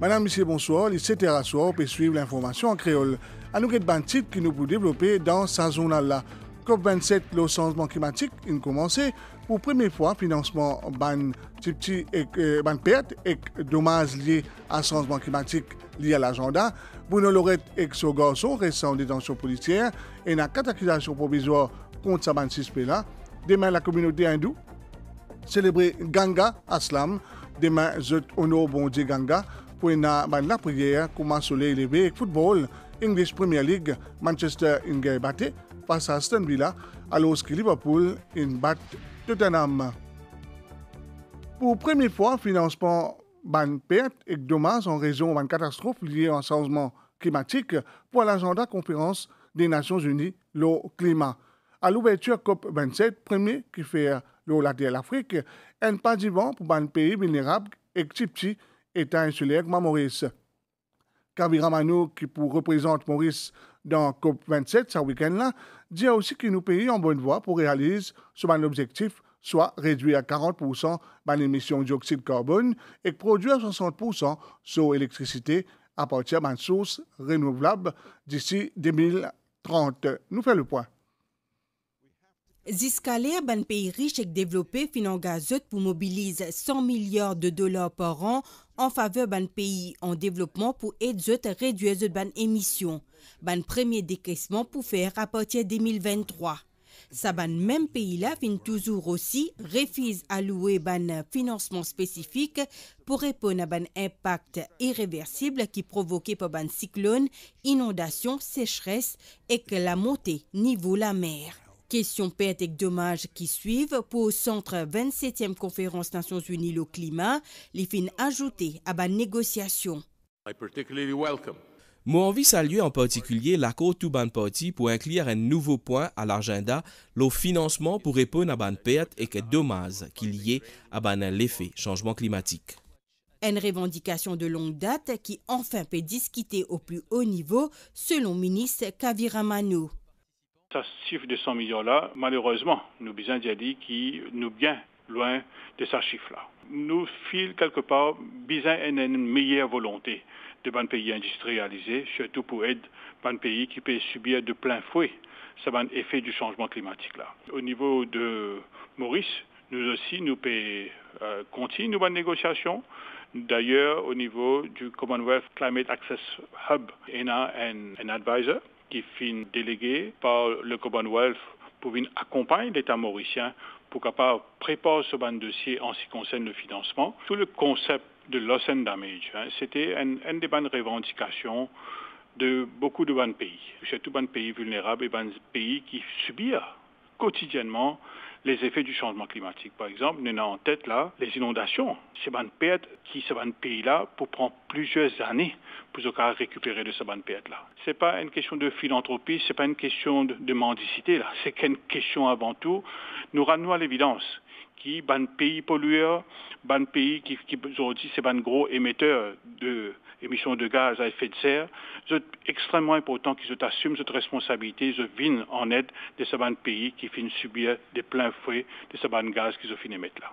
Madame, Monsieur, bonsoir. Les à soir peut suivre l'information en créole. À nous, ban titre qui nous peut développer dans sa zone là? COP27, le changement climatique, il commencé pour première fois financement ban petit et euh, ban perte et dommages liés à changement climatique lié à l'agenda. Bruno Lorette et son garçon restent en détention policière et n'a quatre accusations provisoires contre sa ban là. Demain, la communauté hindoue célébrer Ganga Aslam. Demain, je honore bon Dieu Ganga pour la prière comment soleil levé football English Premier League Manchester in batté face à Aston Villa alors que Liverpool in bat Tottenham. Pour première fois, financement ban perte et dommages en raison d'une catastrophe liée au changement climatique pour l'agenda conférence des Nations Unies, le climat. À l'ouverture COP27, premier qui fait le la l'Afrique, un pas vent pour un pays vulnérable et petit État insulaire Maurice? Kavira Manou, qui pour représente Maurice dans COP27 ce week-end-là, dit aussi que nous pays en bonne voie pour réaliser ce bon objectif, soit réduire à 40% l'émission de dioxyde de carbone et produire 60% sur l'électricité à partir d'une source renouvelable d'ici 2030. Nous faisons le point. Ziskaler, ban pays riche et développé, finan gazot pour mobiliser 100 milliards de dollars par an en faveur ban pays en développement pour aider à réduire les émissions. Ban premier décaissement pour faire à partir de 2023. Ça ban même pays là fin toujours aussi refuse allouer ban financement spécifique pour répondre à ban impact irréversible qui provoqué par ban cyclone, inondation, sécheresse et que la montée niveau la mer. Question perte et dommages qui suivent pour le centre 27e conférence Nations Unies le climat, les fins ajoutées à la négociation. Moi envie saluer en particulier l'accord Touban Party pour inclure un nouveau point à l'agenda, le financement pour répondre à la perte et que dommages qui liés à l'effet changement climatique. Une revendication de longue date qui enfin peut discuter au plus haut niveau selon ministre Kavira Manu. Ce chiffre de 100 millions-là, malheureusement, nous besoin dit qui nous bien loin de ce chiffre-là. Nous filons quelque part besoin une meilleure volonté de ban pays industrialisés, surtout pour aider ban pays qui peut subir de plein fouet ce effet du changement climatique là. Au niveau de Maurice, nous aussi, nous pouvons euh, continuer nos négociations. D'ailleurs, au niveau du Commonwealth Climate Access Hub, on a un advisor qui fin délégué par le Commonwealth pour accompagner l'État mauricien pour capable préparer ce ban dossier en ce qui concerne le financement. Tout le concept de loss and damage, hein, c'était une des bonnes revendications de beaucoup de bons pays, surtout bons pays vulnérables et pays qui subissent quotidiennement les effets du changement climatique. Par exemple, nous avons en tête là les inondations. C'est une perte qui se un pays-là pour prendre plusieurs années pour récupérer de ce bonne perte-là. Ce n'est pas une question de philanthropie, ce n'est pas une question de, mendicité, là. C'est qu'une question avant tout. Nous ramenons à l'évidence qui, ban pays pollueur, ban pays qui, qui aujourd'hui, c'est ban gros émetteur de émissions de gaz à effet de serre, c'est extrêmement important qu'ils assument cette responsabilité, ils viennent en aide de ces pays qui finissent subir des pleins fouets de ces gaz qu'ils ont émettre là.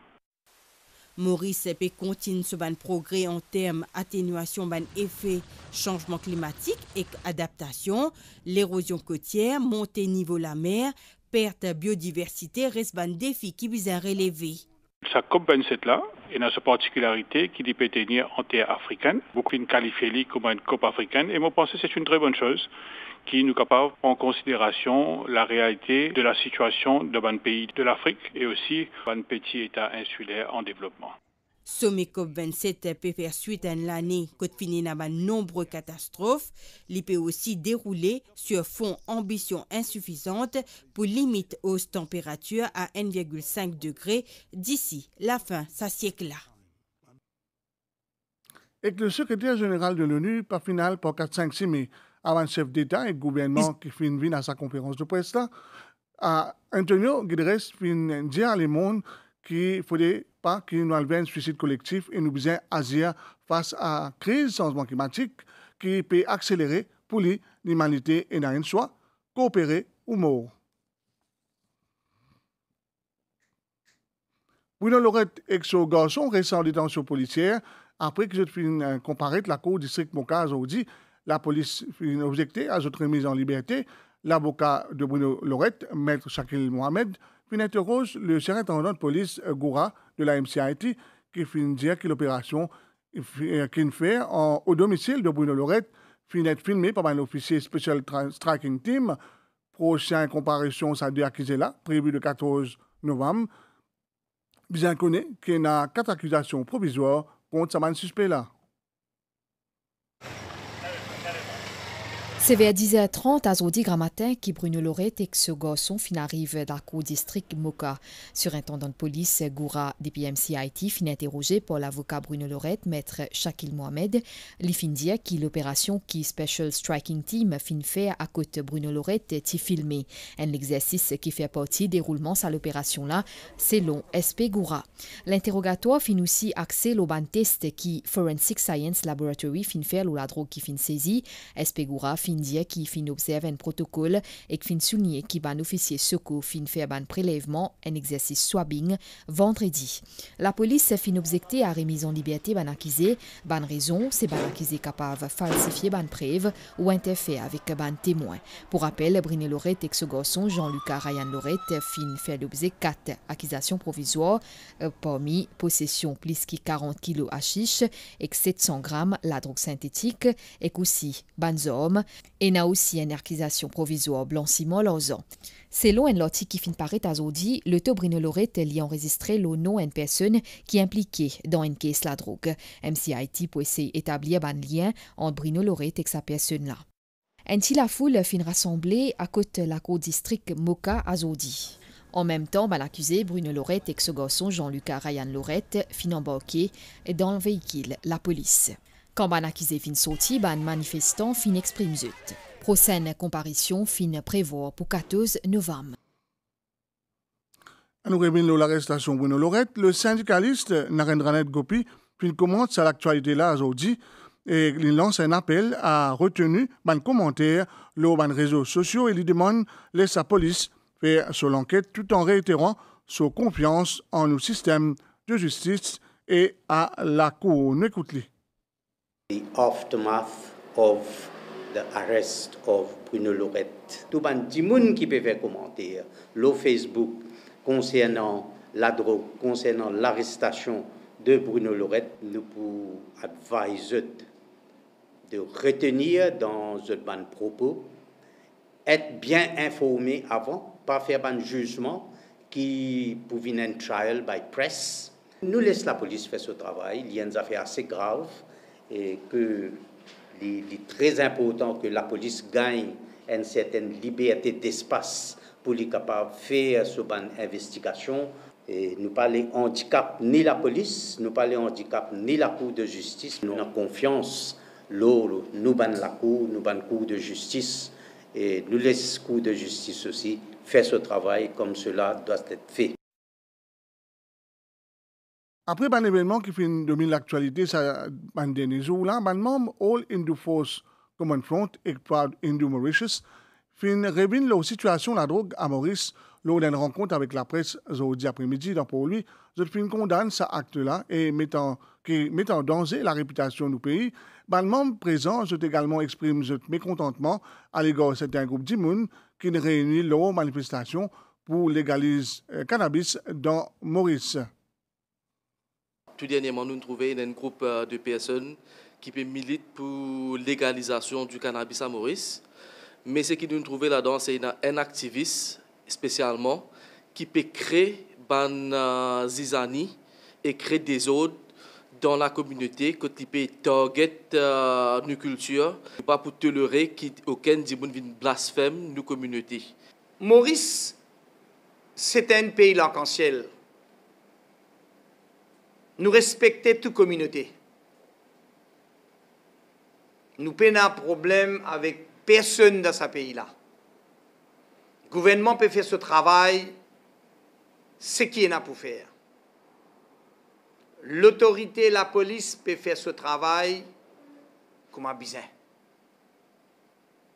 Maurice peut continue ce ban progrès en termes d'atténuation ban effet changement climatique et adaptation, l'érosion côtière, montée niveau la mer, perte biodiversité reste un défi qui vise relever. Sa COP27-là, il a sa particularité qui peut tenir en terre africaine. Beaucoup qualifient comme une COP africaine et moi je pense que c'est une très bonne chose qui nous capable en considération la réalité de la situation de bon pays de l'Afrique et aussi de petit État insulaire en développement. Sommet COP27 peut faire suite à l'année qui finit dans de nombreuses catastrophes. Il peut aussi dérouler sur fond ambition insuffisante pour limiter hausse température à 1,5 degré d'ici la fin de ce siècle-là. Et le secrétaire général de l'ONU, par final, pour 4-5-6 mai, avant chef d'État et gouvernement qui finit à sa conférence de presse là, Antonio Guterres fin dire à le monde qu'il faudrait pas qu'il nous enlève un suicide collectif et nous besoin agir face à la crise changement climatique qui peut accélérer pour l'humanité et n'a soit coopérer ou mort. Bruno Lorette et son garçon récent en détention policière après que je fin comparaître la cour district Moka aujourd'hui. La police fin objecté à cette remise en liberté. L'avocat de Bruno Lorette, maître Shakil Mohamed, fin interroge le surintendant de police euh, Goura de la MCIT qui fin dire que l'opération euh, qu'il fait au domicile de Bruno Lorette fin être filmée par un officier Special Striking Team. Prochaine comparution, ça accuser là, prévu le 14 novembre bien connaît qu'il y a quatre accusations provisoires contre ce suspect-là. C'est vers 10h30 à Zodi matin qui Bruno Lorette et ce garçon fin arrive dans le district Moka. Surintendant de police Goura DPMCIT fin interrogé par l'avocat Bruno Lorette, maître Shakil Mohamed. Il fin dire que l'opération qui Special Striking Team fin fait à côté Bruno Lorette est filmé. Un exercice qui fait partie des roulements à l'opération là, selon SP Goura. L'interrogatoire fin aussi axé au ban test qui Forensic Science Laboratory fin fait ou la drogue qui fin saisi. SP Goura fin qui fin observe un protocole et fin souligner qui ban officier secours fin faire un prélèvement, un exercice swabbing vendredi. La police fin objecté à remise en liberté ban accusé, ban raison, c'est ban accusé capable falsifier ban preuve ou interférer avec ban témoin. Pour rappel, Briné Lorette et ce garçon Jean-Lucas Ryan Lorette fin fait l'objet quatre accusations provisoires euh, parmi possession plus que 40 kg chiche et 700 grammes la drogue synthétique et aussi banzome et n'a aussi une accusation provisoire blanchiment C'est Selon un loti qui fin paraît à Zodi, le Lorette y enregistré le nom d'une personne qui est impliquée dans une caisse la drogue. MCIT pour essayer d'établir un lien entre Bruno Lorette et sa personne-là. Ainsi, la foule fin rassemblée à côté de la cour district Moka à Zodi. En même temps, l'accusé Bruno Lorette et ce garçon Jean-Lucas Ryan Lorette fin embarqué dans le véhicule la police. Quand ban accusé fin sorti, ban manifestant fin exprime zut. Prochaine comparution fin prévoir pour 14 novembre. Nous l'arrestation Bruno Lorette, le syndicaliste Narendranet Gopi fin commence à l'actualité là aujourd'hui et il lance un appel à retenue ban commentaire le ban réseaux sociaux et lui demande laisse la police faire sur l'enquête tout en réitérant sa confiance en nos systèmes de justice et à la Cour. Nous The aftermath of the arrest of Bruno Lorette. Tout ban moun qui peut faire commentaire le Facebook concernant la drogue, concernant l'arrestation de Bruno Lorette, nous pour adviser de retenir dans ce ban propos, être bien informé avant, pas faire un jugement qui pouvait un trial by press. Nous laisse la police faire ce travail. Il y a une affaire assez grave et que il est très important que la police gagne une certaine liberté d'espace pour les capables de faire ce ban investigation. Et nous parlons handicap ni la police, nous parlons handicap ni la Cour de justice. Nous avons confiance, nous ban la Cour, nous ban Cour de justice et nous laissons Cour de justice aussi faire ce travail comme cela doit être fait. Après un événement qui fait domine l'actualité, ça, un dernier jour là, un membre All Indo Force Common Front et Proud Indo Mauritius fin la situation de la drogue à Maurice lors d'une rencontre avec la presse aujourd'hui après-midi. Donc pour lui, je fin condamne ce acte-là et mettant, qui met en danger la réputation du pays. Ben, le membre présent, je également exprime ce mécontentement à l'égard de certains groupes d'immunes qui réunissent leur manifestation pour légaliser le euh, cannabis dans Maurice tout dernièrement, nous trouvons un groupe euh, de personnes qui militent pour légalisation du cannabis à Maurice. Mais ce qui nous trouvons là-dedans, c'est un activiste spécialement qui peut créer ban zizani et créer des ordres dans la communauté que tu peux target euh, nos cultures, pas pour tolérer qu'aucun diable vienne blasphème nos communautés. Maurice, c'est un pays l'arc-en-ciel nous respectons toute communauté. Nous un problème avec personne dans ce pays-là. Le gouvernement peut faire ce travail, ce qu'il a pour faire. L'autorité, la police peut faire ce travail comme un.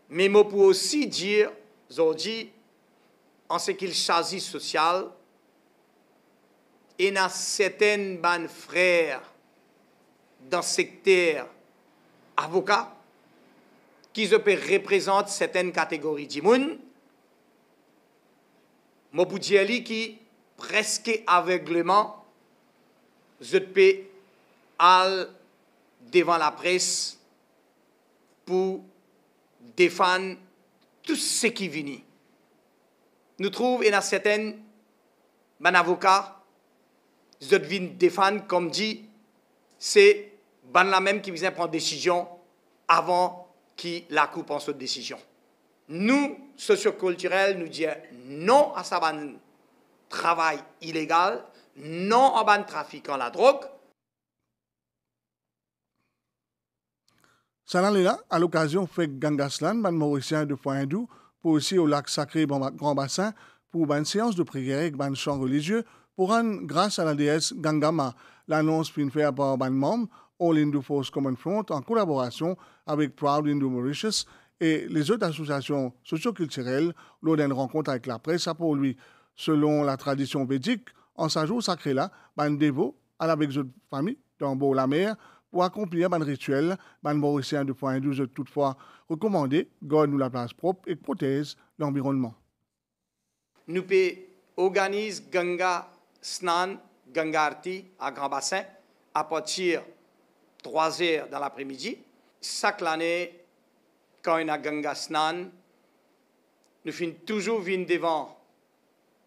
Mais moi, pour aussi dire, aujourd'hui, en ce qu'il choisit social, et dans certaines frères dans secteur avocat qui représentent certaines catégories d'immunes. Moboudiali qui presque aveuglement peux aller devant la presse pour défendre tout ce qui vient. Nous trouvons, et dans mon avocat, viens défendre, comme dit, c'est ban la même qui vient prendre décision avant que la Cour prenne cette décision. Nous, socioculturels, nous disons non à ça travail illégal, non à ban trafic en la drogue. là, à l'occasion, fait Gangaslan, ban mauricien de Poindou, pour aussi au lac sacré Grand Bassin, pour une séance de prière avec un chant religieux, rendre grâce à la déesse Gangama. L'annonce fut faite par ban membre, All Hindu Force Common Front, en collaboration avec Proud Hindu Mauritius et les autres associations socioculturelles lors d'une rencontre avec la presse à pour lui. Selon la tradition védique, en ce jour sacré là, ban dévot, avec autres familles, dans la mer, pour accomplir un rituel, ban mauricien de point 12 toutefois recommandé, garde nous la place propre et protège l'environnement. Nous organiser Ganga Snan, Ganga Arti à Grand Bassin à partir de 3 heures dans l'après-midi. Chaque année, quand on a Ganga Snan, nous finissons toujours venir devant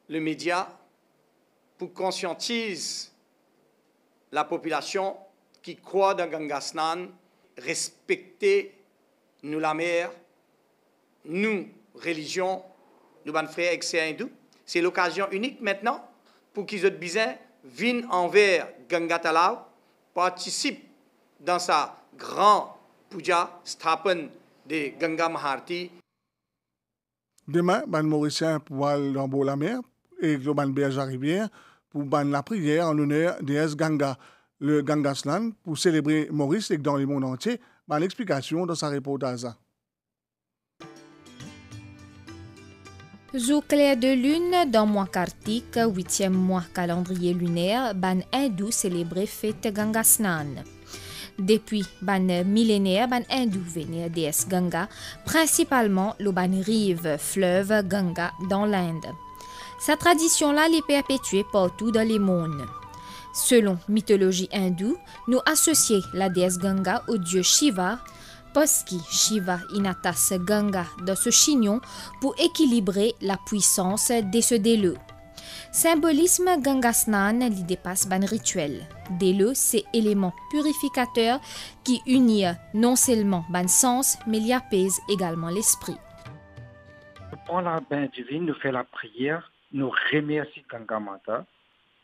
le média pour conscientiser la population qui croit dans Ganga Snan, respecter nous la mer, nous, religion, nous, frères excès hindous. C'est l'occasion unique maintenant pour qu'ils bien viennent envers Ganga Talao, participent dans sa grande puja stapen de Ganga Maharti. Demain, ban Mauricien pour aller dans la mer et le ban Berge Rivière pour la prière en l'honneur des Ganga, le Gangaslan, pour célébrer Maurice et dans le monde entier, ban l'explication dans sa reportage. Jour clair de lune dans mois kartik, huitième mois calendrier lunaire, ban hindou célébré fête Gangasnan. Depuis ban millénaire, ban hindou vénère déesse Ganga, principalement le ban rive fleuve Ganga dans l'Inde. Sa tradition-là est perpétuée partout dans le monde. Selon mythologie hindoue, nous associons la déesse Ganga au dieu Shiva, Poski Shiva Inatas Ganga dans ce chignon pour équilibrer la puissance de ce déleu. Symbolisme Gangasnan l'y dépasse ban rituel. Déleu, c'est élément purificateur qui unit non seulement ban sens, mais y apaise également l'esprit. Pour la bain divine, nous fait la prière, nous remercions Gangamata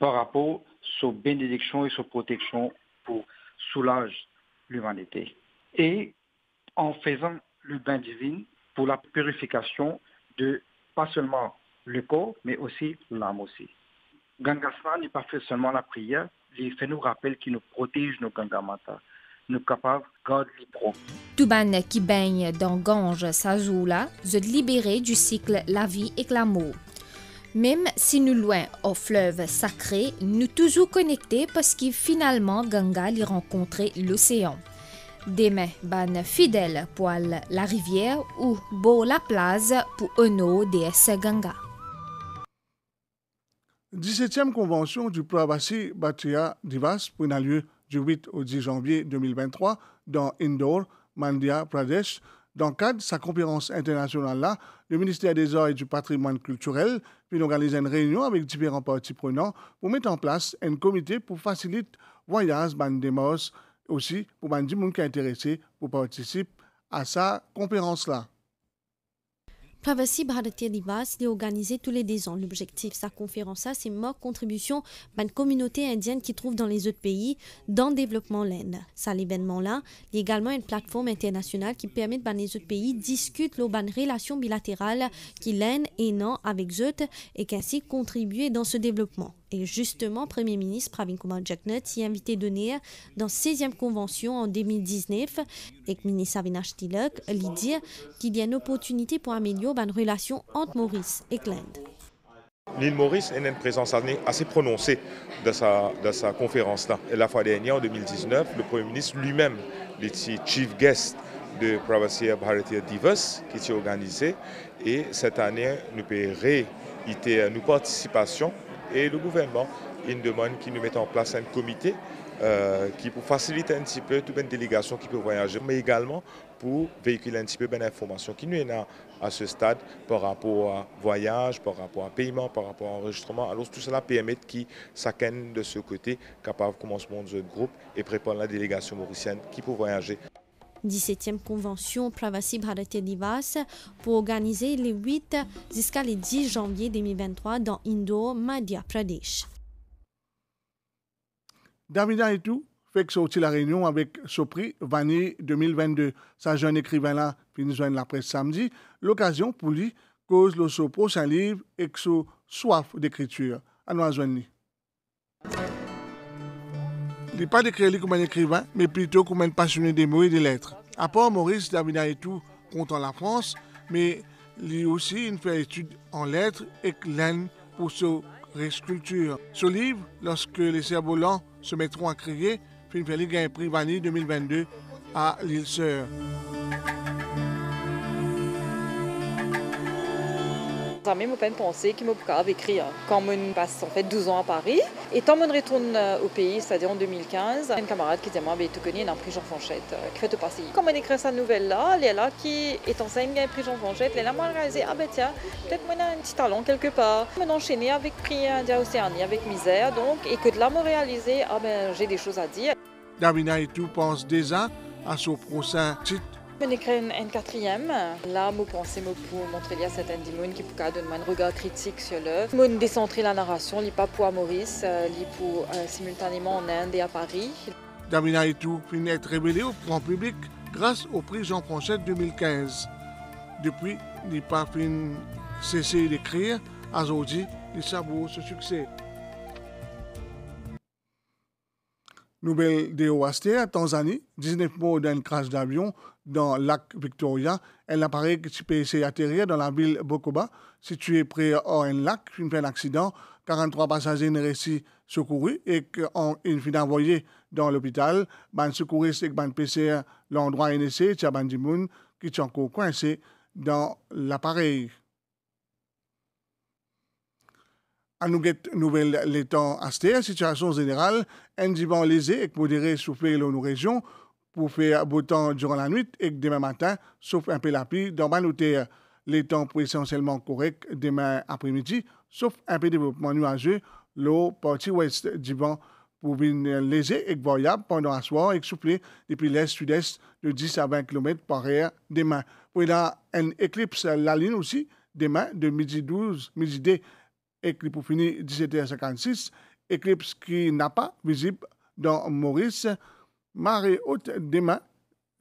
par rapport à sa bénédiction et sa protection pour soulager l'humanité. Et en faisant le bain divin pour la purification de pas seulement le corps, mais aussi l'âme aussi. Gangasana n'est pas fait seulement la prière, il fait nous rappeler qu'il nous protège nos Gangamata. Nous capables les Tout ban qui baigne dans Gange Sazoula, se libérer du cycle la vie et l'amour. Même si nous loin au fleuve sacré, nous toujours connectés parce que finalement Ganga y rencontrer l'océan. Demain, ban fidèle pour la rivière ou beau la place pour Ono DS Ganga. 17e convention du Pravasi Bhatia Divas prendra lieu du 8 au 10 janvier 2023 dans Indore, Mandya Pradesh. Dans le cadre de sa conférence internationale-là, le ministère des Arts et du Patrimoine culturel puis organiser une réunion avec différents parties prenants pour mettre en place un comité pour faciliter voyage des aussi pour les gens qui sont intéressés pour participer à sa conférence-là. Pravasi Bharatiya Divas est organisé tous les deux ans. L'objectif de sa conférence, c'est ma contribution à une communauté indienne qui trouve dans les autres pays dans le développement l'Inde. Ça, l'événement-là, a également une plateforme internationale qui permet de les autres pays discuter de relations bilatérales qui l'Inde et non avec eux et qu'ainsi contribuer dans ce développement. Et justement, Premier ministre Pravin Kumar Jagnat y a invité donner dans 16e convention en 2019 avec ministre Avinash Tilak lui dire qu'il y a une opportunité pour améliorer la relation entre Maurice et l'Inde. L'île Maurice a une présence assez prononcée de sa, de sa conférence-là. La fois dernière, en 2019, le Premier ministre lui-même était chief guest de Pravasya Bharatiya Divas qui était organisé. Et cette année, nous paierons une participation et le gouvernement il demande qu'il nous mette en place un comité euh, qui pour faciliter un petit peu toute une délégation qui peut voyager, mais également pour véhiculer un petit peu d'informations qui nous est à ce stade par rapport à voyage, par rapport à paiement, par rapport à enregistrement. Alors tout cela permet qui chacun de ce côté capable de commencer de groupe et préparer la délégation mauricienne qui peut voyager. 17e convention Pravasi Bharatiya Divas pour organiser les 8 jusqu'à le 10 janvier 2023 dans Indo, Madhya Pradesh. Davida et tout fait que sorti la réunion avec ce prix Vanille 2022. Sa jeune écrivain-là finit joindre la presse samedi. L'occasion pour lui cause le son prochain livre et que soif d'écriture. À nous n'est pas d'écrire comme un écrivain, mais plutôt comme un passionné des mots et des lettres. À part Maurice Davida et tout contre la France, mais lui aussi il fait études en lettres et laine pour sa resculpture. Ce livre, lorsque les cerfs se mettront à crier, Film Félix gagne un prix Vanille 2022 à l'île Sœur. Jamais je pas pensé qu'il me pouvait écrire. Quand je passe en fait 12 ans à Paris, et quand je retourne euh, au pays, c'est-à-dire en 2015, un camarade qui dit moi, tu connais un prix Jean Fanchette, euh, qui fait te passer. Quand on écrit cette nouvelle-là, elle est là qui est enseigne un prix Jean Fanchette, elle là, moi, réalisé, ah ben tiens, peut-être moi, un petit talent quelque part. Je enchaîné avec prix India Océanie, avec Misère, donc, et que de là, me réaliser, ah ben j'ai des choses à dire. Davina et tout pense déjà à son prochain titre je écrit un quatrième. Là, je pense pour montrer à certains démons qui peuvent donner un regard critique sur l'œuvre. Je décentrer la narration, n'est pas pour à Maurice, euh, li pour euh, simultanément en Inde et à Paris. Damina et tout finit être révélé au grand public grâce au prix Jean Franchette 2015. Depuis, il n'a pas cessé d'écrire. Aujourd'hui, il savoure ce succès. Nouvelle de à Tanzanie, 19 morts d'un crash d'avion dans le lac Victoria. Un appareil qui s'est atterri dans la ville Bokoba, située près d'un lac, une fait un accident. 43 passagers ont réussi secourus et ont été envoyés dans l'hôpital. Les secouristes et les PCR l'endroit NSC, Tchabandimoun, qui sont coincés dans l'appareil. À nous nouvelle les temps asté, situation générale, un divan lésé et modéré soufflé dans nos régions pour faire beau temps durant la nuit et demain matin, sauf un peu la pluie dans Manouter. Les temps pour essentiellement corrects demain après-midi, sauf un peu de développement nuageux, l'eau partie ouest du vent pour venir léger et variable pendant la soirée et souffler depuis l'est-sud-est de 10 à 20 km par heure demain. Pour a un éclipse la ligne aussi demain de midi 12, midi 2 éclipse pour finir 17h56, éclipse qui n'a pas visible dans Maurice, marée haute demain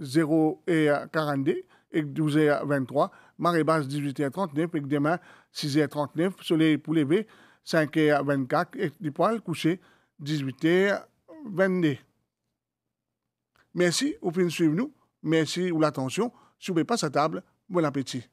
0h42 et 12h23, marée basse 18h39 et demain 6h39, soleil pour lever 5h24 et du poil couché 18h22. Merci, au fin de suivre nous. Merci pour l'attention. Vous pas sa table, bon appétit.